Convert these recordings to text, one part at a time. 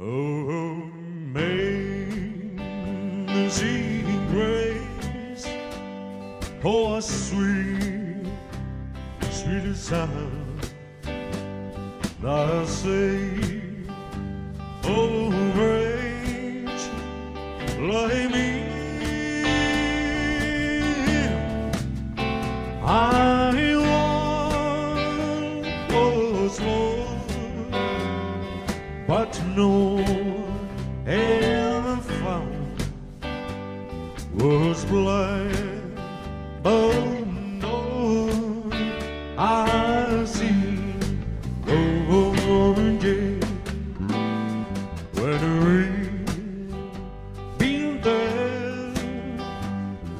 Oh, amazing grace, oh, sweet, sweet sound that saved oh, wretch like me. I once was lost, but no ever found was blind, but no I see. Oh, yeah, when we been there,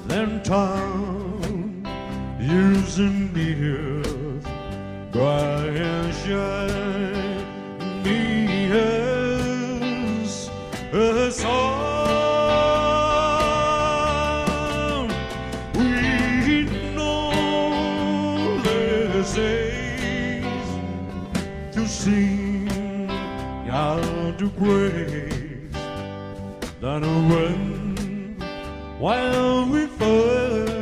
then time using the earth, dry and shine there's to sing out to grace than when while we first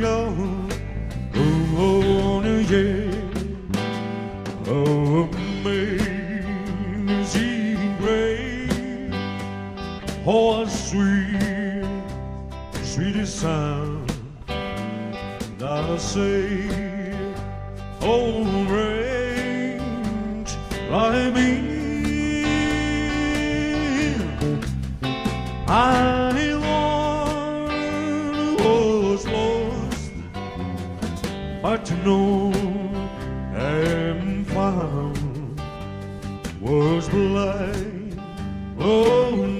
young. Oh, oh, yeah. Oh, amazing grace. Oh, sweet, sweetest sound that I say, oh, range me. I once was lost, but no am found. Was blind, oh